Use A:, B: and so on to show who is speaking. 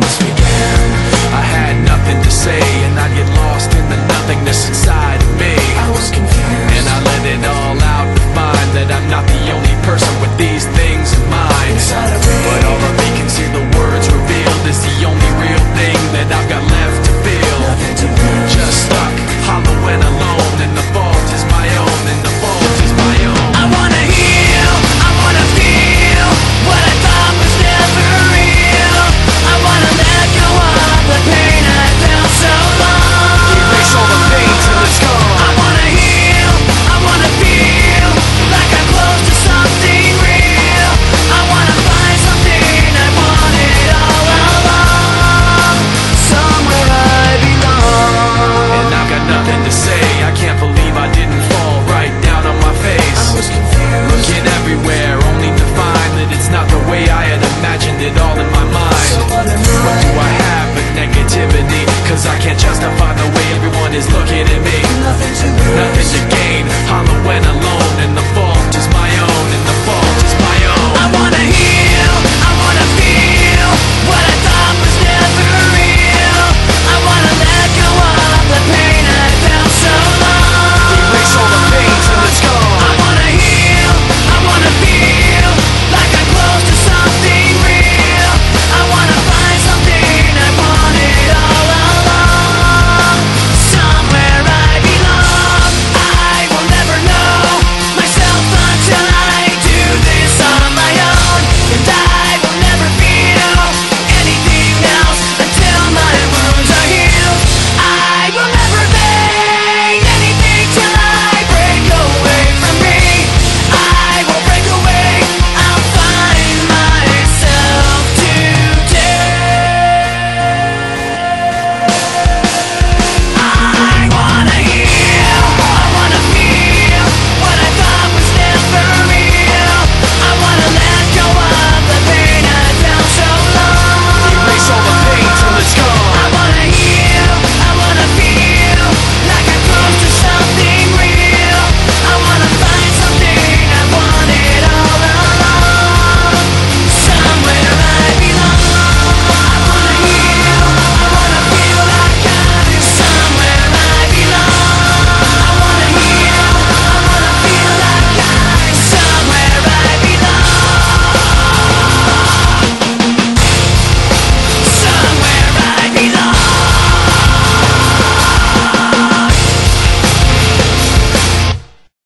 A: began. I had nothing to say and I'd get lost in the nothingness inside of me.